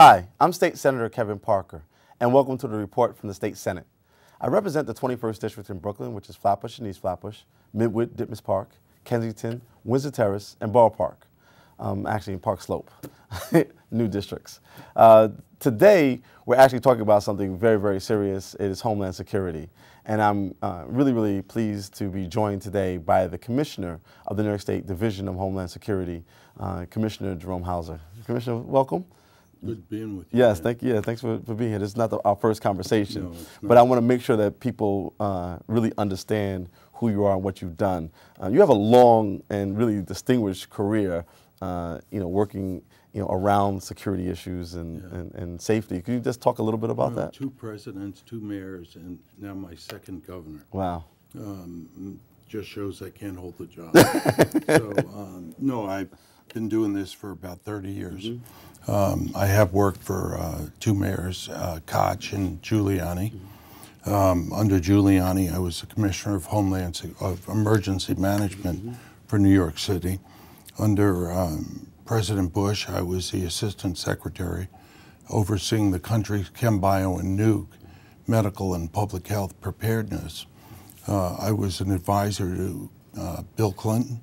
Hi, I'm State Senator Kevin Parker, and welcome to the report from the State Senate. I represent the 21st District in Brooklyn, which is Flatbush and East Flatbush, Midwood, Ditmas Park, Kensington, Windsor Terrace, and Borough Park. Um, actually, in Park Slope, new districts. Uh, today, we're actually talking about something very, very serious. It is Homeland Security. And I'm uh, really, really pleased to be joined today by the Commissioner of the New York State Division of Homeland Security, uh, Commissioner Jerome Hauer. Commissioner, welcome. Good being with you. Yes, man. thank you. Yeah, thanks for, for being here. This is not the, our first conversation, No, but. I want to make sure that people uh, really understand who you are and what you've done. Uh, you have a long and really distinguished career, uh, you know, working you know around security issues and, Yeah. and, and safety. Can you just talk a little bit about that? Two presidents, two mayors, and now my second governor. Wow. Um, just shows I can't hold the job. so, um, no, I've been doing this for about 30 years. Mm-hmm. Um, I have worked for uh, two mayors, uh, Koch and Giuliani. Um, under Giuliani, I was the commissioner of Homeland of Emergency Management for New York City. Under um, President Bush, I was the assistant secretary overseeing the country's chembio and nuke medical and public health preparedness. Uh, I was an advisor to uh, Bill Clinton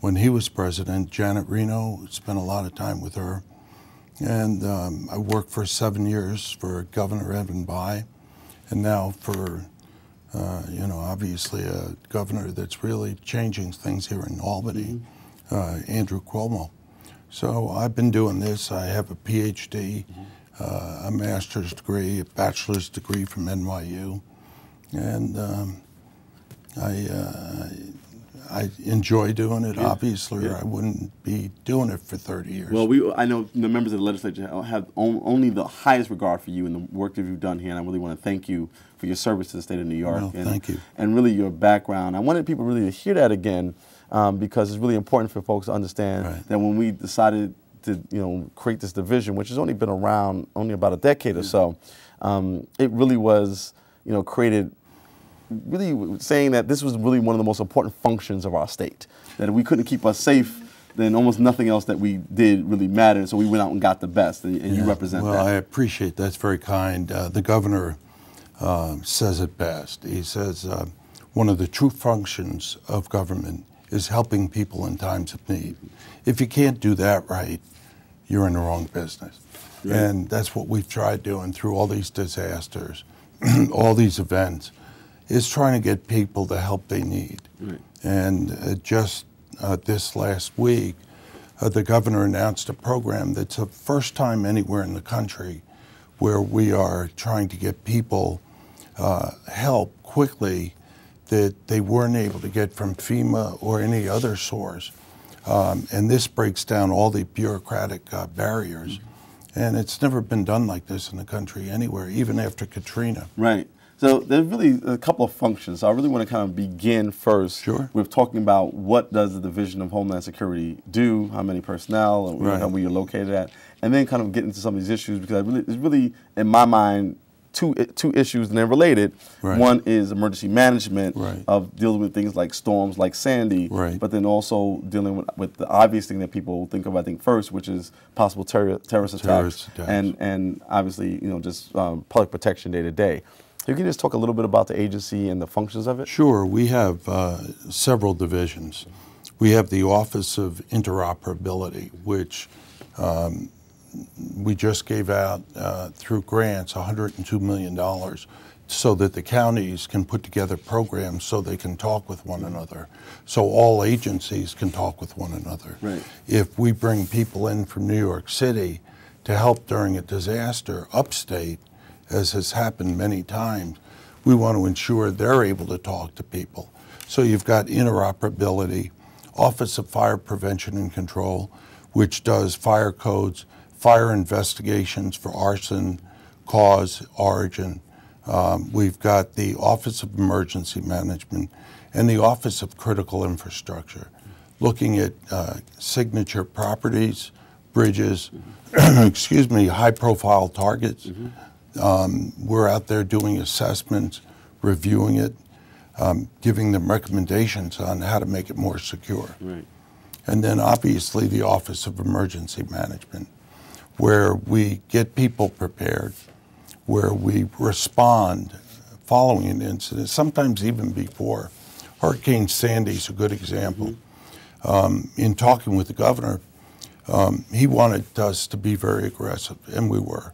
when he was president. Janet Reno spent a lot of time with her. And um, I worked for seven years for Governor Evan Bayh, and now for, uh, you know, obviously a governor that's really changing things here in Albany, uh, Andrew Cuomo. So I've been doing this. I have a PhD, uh, a master's degree, a bachelor's degree from NYU, and um, I uh, I enjoy doing it. Obviously, or I wouldn't be doing it for 30 years. Well, we I know the members of the legislature have on, only the highest regard for you and the work that you've done here, and I really want to thank you for your service to the state of New York. And, thank you. And really your background. I wanted people really to hear that again um, because it's really important for folks to understand Right. that when we decided to you know create this division, which has only been around only about a decade or so, um, it really was you know created really saying that this was really one of the most important functions of our state. That if we couldn't keep us safe, then almost nothing else that we did really mattered. So we went out and got the best, and, and you represent well, I that. appreciate that's very kind. Uh, the governor um says it best. He says uh, one of the true functions of government is helping people in times of need. If you can't do that right, you're in the wrong business. And that's what we've tried doing through all these disasters, all these events, is trying to get people the help they need. Right. And uh, just uh, this last week, uh, the governor announced a program that's the first time anywhere in the country where we are trying to get people uh, help quickly that they weren't able to get from FEMA or any other source. Um, and this breaks down all the bureaucratic uh, barriers. And it's never been done like this in the country anywhere, even after Katrina. Right. So there's really a couple of functions. So I really want to kind of begin first Sure. with talking about what does the Division of Homeland Security do, how many personnel, and Right. where you're located at, and then kind of get into some of these issues because I really, it's really, in my mind, two two issues and they're related. Right. One is emergency management Right. of dealing with things like storms, like Sandy, Right. but then also dealing with, with the obvious thing that people think of, I think, first, which is possible terror, terrorist attacks, Terrorist attacks. and and obviously, you know, just um, public protection day to day. You can just talk a little bit about the agency and the functions of it. Sure, we have uh, several divisions. We have the Office of Interoperability, which um, we just gave out uh, through grants $102 million so that the counties can put together programs so they can talk with one another, so all agencies can talk with one another. Right. If we bring people in from New York City to help during a disaster upstate, as has happened many times, we want to ensure they're able to talk to people. So you've got interoperability, Office of Fire Prevention and Control, which does fire codes, fire investigations for arson, cause, origin. Um, we've got the Office of Emergency Management and the Office of Critical Infrastructure, looking at uh, signature properties, bridges, excuse me, high profile targets. Um, we're out there doing assessments, reviewing it, um, giving them recommendations on how to make it more secure. Right. And then obviously the Office of Emergency Management. where we get people prepared, where we respond following an incident, sometimes even before. Hurricane Sandy is a good example. Um, in talking with the governor, um, he wanted us to be very aggressive, and we were.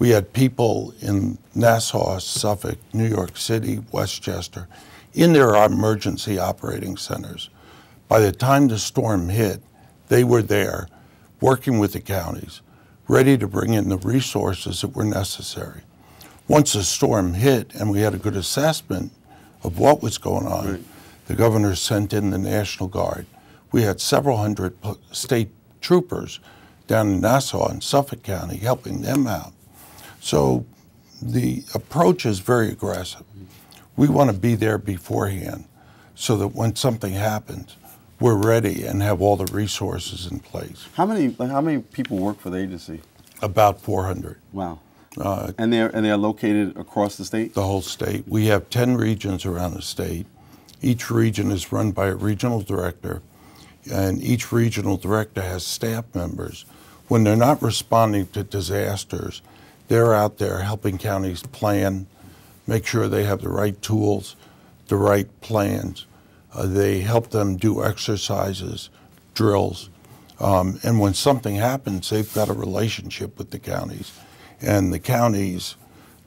We had people in Nassau, Suffolk, New York City, Westchester, in their emergency operating centers. By the time the storm hit, they were there working with the counties, ready to bring in the resources that were necessary. Once the storm hit and we had a good assessment of what was going on, right. the governor sent in the National Guard. We had several hundred state troopers down in Nassau and Suffolk County helping them out. So the approach is very aggressive. We want to be there beforehand so that when something happens, we're ready and have all the resources in place. How many how many people work for the agency? About 400. Wow. Uh, and they're and they're located across the state. The whole state. We have 10 regions around the state. Each region is run by a regional director, and each regional director has staff members. When they're not responding to disasters, they're out there helping counties plan, make sure they have the right tools, the right plans. Uh, they help them do exercises, drills. Um, and when something happens, they've got a relationship with the counties. And the counties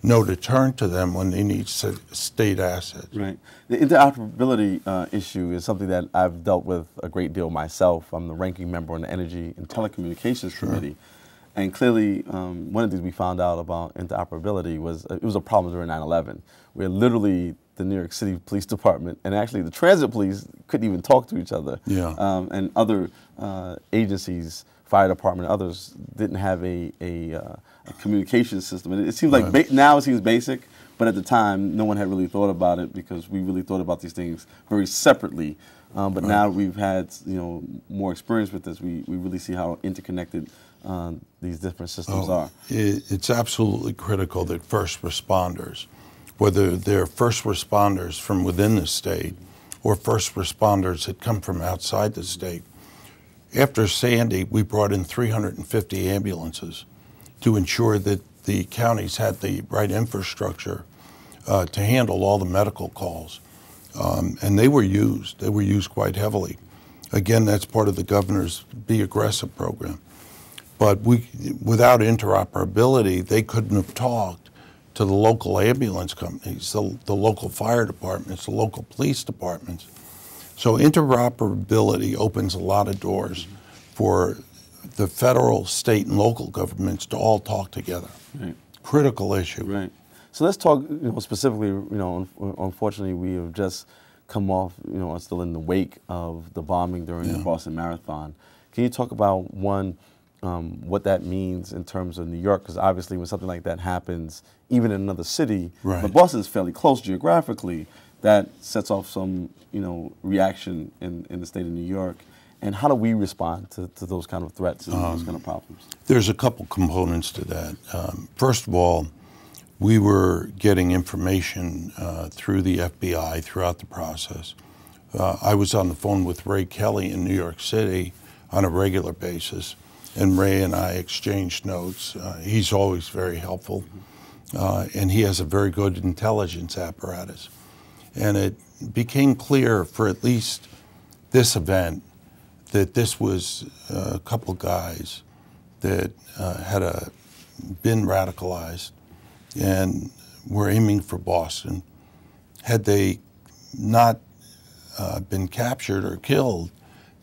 know to turn to them when they need state assets. Right. The interoperability uh, issue is something that I've dealt with a great deal myself. I'm the ranking member on the Energy and Telecommunications sure. Committee. And clearly, um, one of the things we found out about interoperability was uh, it was a problem during 9/11, where literally the New York City Police Department and actually the transit police couldn't even talk to each other. Yeah. Um, and other uh, agencies, fire department, others didn't have a, a, uh, a communication system. And it, it seems like right. now it seems basic, but at the time, no one had really thought about it because we really thought about these things very separately. Um, but right. now we've had you know more experience with this, we, we really see how interconnected uh, these different systems oh, are. It's absolutely critical that first responders, whether they're first responders from within the state or first responders that come from outside the state, after Sandy, we brought in 350 ambulances to ensure that the counties had the right infrastructure uh, to handle all the medical calls. Um, and they were used, they were used quite heavily. Again, that's part of the governor's Be Aggressive program. But we, without interoperability, they couldn't have talked to the local ambulance companies, the, the local fire departments, the local police departments. So interoperability opens a lot of doors for the federal, state, and local governments to all talk together. Right. Critical issue. Right. So let's talk, you know, specifically. You know, unfortunately, we have just come off, you know, are still in the wake of the bombing during yeah. the Boston Marathon. Can you talk about one? Um, what that means in terms of New York, because obviously when something like that happens, even in another city, right. but Boston is fairly close geographically, that sets off some, you know, reaction in, in the state of New York and how do we respond to, to those kind of threats and um, those kind of problems? There's a couple components to that. Um, first of all, we were getting information uh, through the FBI throughout the process. Uh, I was on the phone with Ray Kelly in New York City on a regular basis, and Ray and I exchanged notes. Uh, he's always very helpful, uh, and he has a very good intelligence apparatus. And it became clear for at least this event that this was a couple guys that uh, had a, been radicalized and were aiming for Boston. Had they not uh, been captured or killed,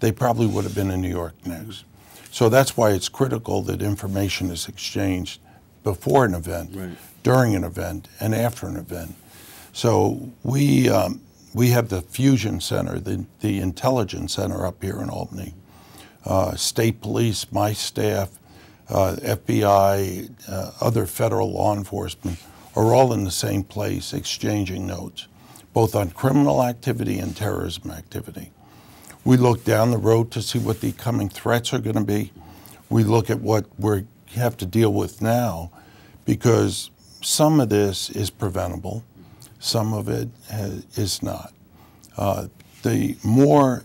they probably would have been in New York next. So that's why it's critical that information is exchanged before an event, right. during an event, and after an event. So we um, we have the Fusion Center, the, the intelligence center up here in Albany. Uh, state police, my staff, uh, FBI, uh, other federal law enforcement are all in the same place exchanging notes, both on criminal activity and terrorism activity. We look down the road to see what the coming threats are going to be. We look at what we have to deal with now because some of this is preventable some of it is not. Uh, the more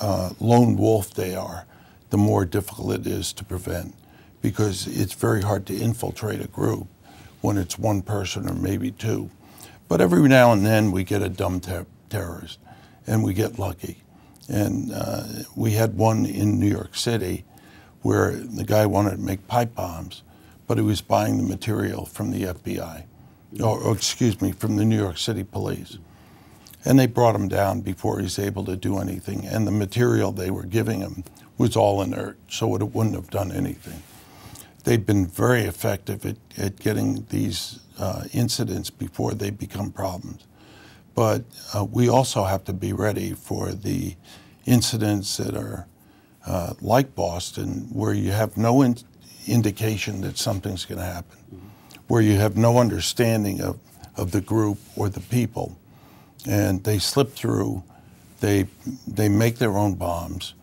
uh, lone wolf they are, the more difficult it is to prevent because it's very hard to infiltrate a group when it's one person or maybe two. But every now and then we get a dumb ter- terrorist, and we get lucky. And uh, we had one in New York City where the guy wanted to make pipe bombs, but he was buying the material from the FBI, or, or excuse me, from the New York City police. And they brought him down before he was able to do anything. And the material they were giving him was all inert, so it wouldn't have done anything. They've been very effective at, at getting these uh, incidents before they become problems. But uh, we also have to be ready for the incidents that are uh, like Boston, where you have no in- indication that something's going to happen, mm-hmm. where you have no understanding of, of the group or the people and they slip through. They they make their own bombs,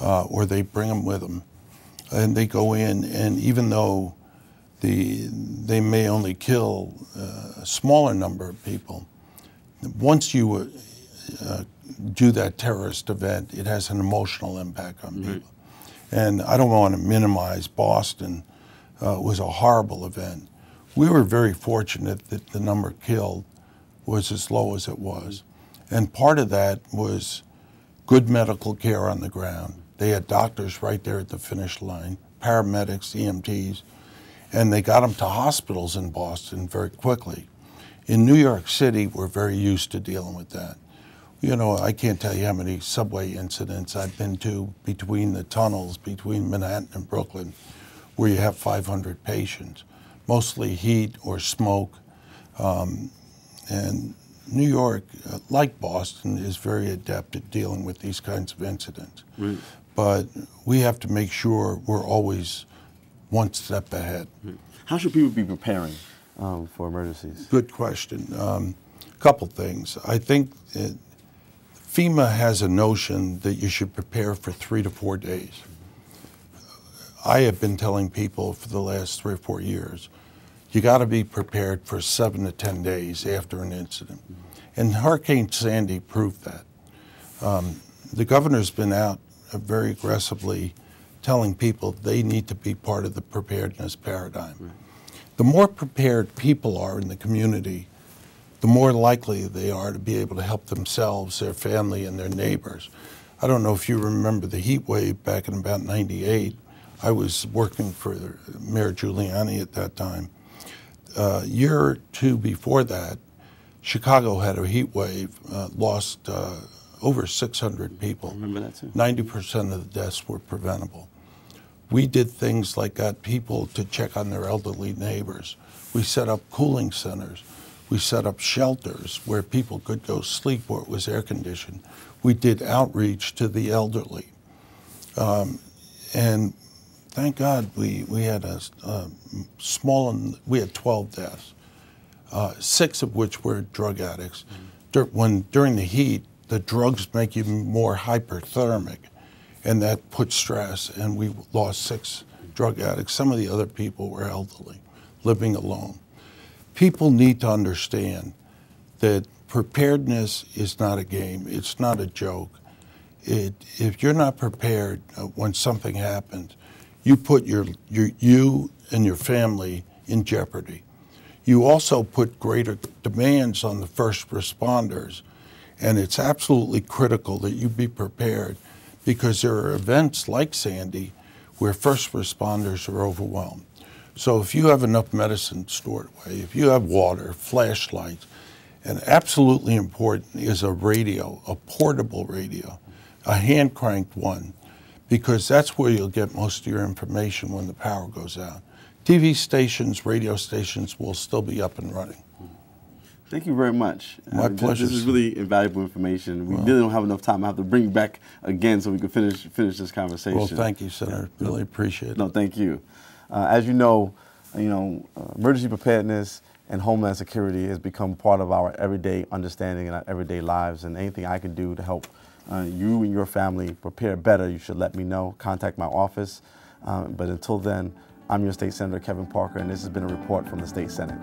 uh, or they bring them with them, and they go in. And even though the they may only kill uh, a smaller number of people, once you uh, do that terrorist event, it has an emotional impact on mm-hmm. people. And I don't want to minimize Boston. Uh, it was a horrible event. We were very fortunate that the number killed was as low as it was. And part of that was good medical care on the ground. They had doctors right there at the finish line, paramedics, EMTs, and they got them to hospitals in Boston very quickly. In New York City, we're very used to dealing with that. You know, I can't tell you how many subway incidents I've been to between the tunnels between Manhattan and Brooklyn where you have 500 patients, mostly heat or smoke. Um, and New York, uh, like Boston, is very adept at dealing with these kinds of incidents. Right. But we have to make sure we're always one step ahead. How should people be preparing um, for emergencies? Good question. A um, couple things. I think FEMA has a notion that you should prepare for three to four days. I have been telling people for the last three or four years you got to be prepared for seven to 10 days after an incident. And Hurricane Sandy proved that. Um, the governor's been out very aggressively telling people they need to be part of the preparedness paradigm. Right. The more prepared people are in the community, the more likely they are to be able to help themselves, their family, and their neighbors. I don't know if you remember the heat wave back in about 98. I was working for Mayor Giuliani at that time uh, year or two before that, Chicago had a heat wave, uh, lost uh, over 600 people. I remember that too. 90% of the deaths were preventable. We did things like got people to check on their elderly neighbors. We set up cooling centers. We set up shelters where people could go sleep where it was air conditioned. We did outreach to the elderly. Um, and thank God we, we had a, a small, we had 12 deaths, uh, six of which were drug addicts. Mm-hmm. Dur- when during the heat, the drugs make you more hyperthermic, and that put stress, and we lost six drug addicts. Some of the other people were elderly, living alone. People need to understand that preparedness is not a game, it's not a joke. It, if you're not prepared uh, when something happens, you put your, your, you and your family in jeopardy. You also put greater demands on the first responders, and it's absolutely critical that you be prepared because there are events like Sandy where first responders are overwhelmed. So if you have enough medicine stored away, if you have water, flashlights, and absolutely important is a radio, a portable radio, a hand cranked one because that's where you'll get most of your information when the power goes out. TV stations, radio stations will still be up and running. Thank you very much. My uh, pleasure. This is really invaluable information. We really don't have enough time. I have to bring you back again so we can finish finish this conversation. Well, thank you, Senator. Yeah. Really appreciate it. No, thank you. Uh, as you know, you know, uh, emergency preparedness and homeland security has become part of our everyday understanding and our everyday lives. And anything I can do to help uh, you and your family prepare better, you should let me know. Contact my office. Uh, but until then, I'm your State Senator Kevin Parker, and this has been a report from the State Senate.